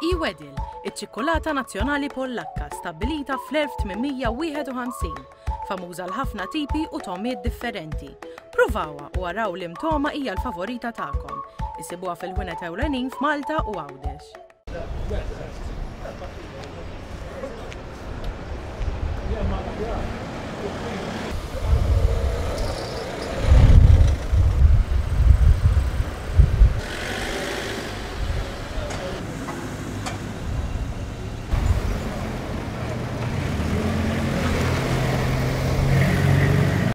Iwedil, iċ-ċikolata nazzjonali Pollakka stabilita fl-1851, famuża l-ħafna tipi u tomiet differenti. Provawa u għaraw li mtoma hija l-favorita tagħkom. Isibuwa fil-ħunet ewlenin f'Malta u Għawdex. Yeah,